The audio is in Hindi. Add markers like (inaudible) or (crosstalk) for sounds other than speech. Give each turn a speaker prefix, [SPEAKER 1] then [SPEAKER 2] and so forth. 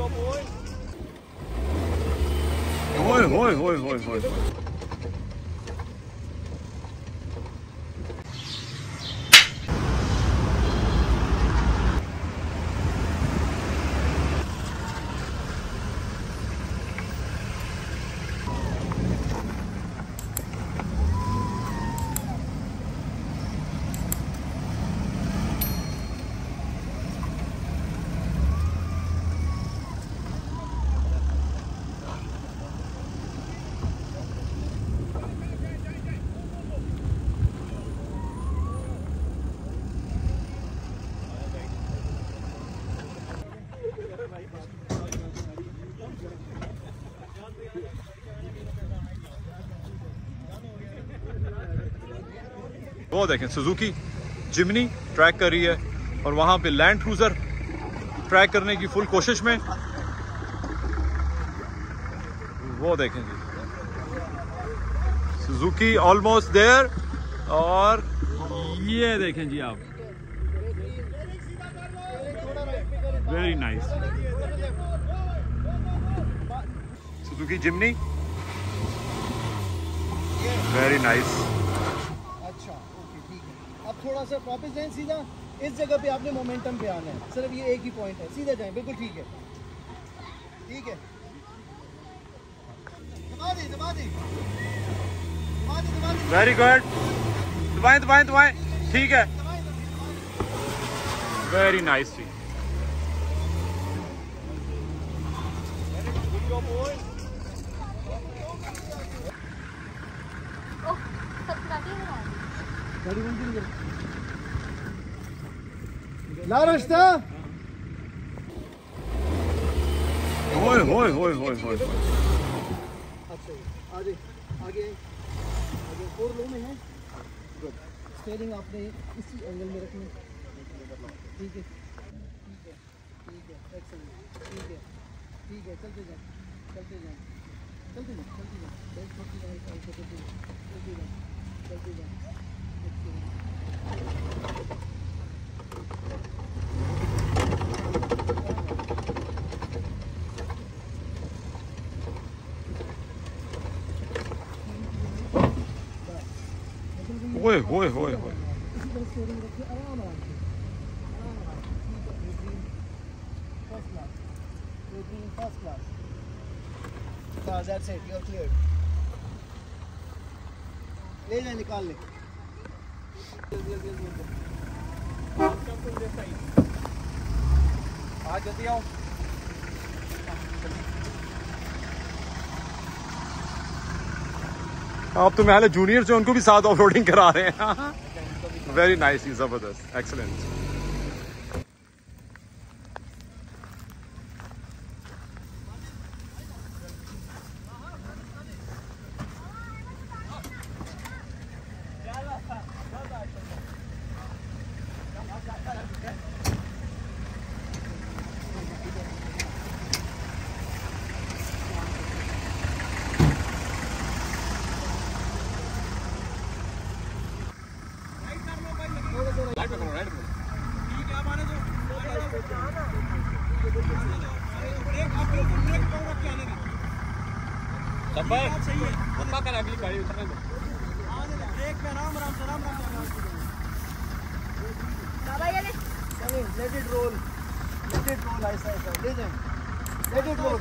[SPEAKER 1] go, boys. Oi, oi, oi, oi, oi. वो देखें सुजुकी जिमनी ट्रैक कर रही है और वहाँ पे लैंड क्रूजर ट्रैक करने की फुल कोशिश में। वो देखें जी। सुजुकी ऑलमोस्ट देयर और ये देखें जी आप। Very nice Suzuki Jimny very nice
[SPEAKER 2] अच्छा ओके ठीक है अब थोड़ा सा वापस जाएँ सीधा। इस जगह पे आपने मोमेंटम पे आना है। सिर्फ़ ये एक ही पॉइंट है। सीधा जाएँ। बिल्कुल ठीक है। ठीक है। दबा दे दबा दे। दबा दे दबा दे।
[SPEAKER 1] वेरी गुड दबाएँ दबाएँ दबाएँ। ठीक है। वेरी नाइस जी।
[SPEAKER 3] ओह सब्सक्राइब
[SPEAKER 2] रास्ता
[SPEAKER 1] ओए ओए ओए ओए ओए
[SPEAKER 2] अच्छा आगे आगे आगे फोर लो में है स्टेयरिंग आपने इसी एंगल में रखनी ठीक है ठीक है ठीक है एक्सेलेंट ठीक है ठीक है चलते जाओ चलते जाओ चलते जाओ चलते जाए चलते जाओ चलते जाओ चलते जाओ that's it you're cleared. ले जाए निकाल ले।
[SPEAKER 4] आज जल्दी आओ।
[SPEAKER 1] आप तो मेरे जूनियर से उनको भी साथ ऑफ़ करा रहे हैं। (laughs) वेरी नाइस ज़बरदस्त एक्सलेंट
[SPEAKER 4] पक्का कर अगली गाड़ी उतरने दो
[SPEAKER 3] बाबा ये ले
[SPEAKER 2] चलें let it roll let it roll ऐसा ऐसा ले जाएँ let it roll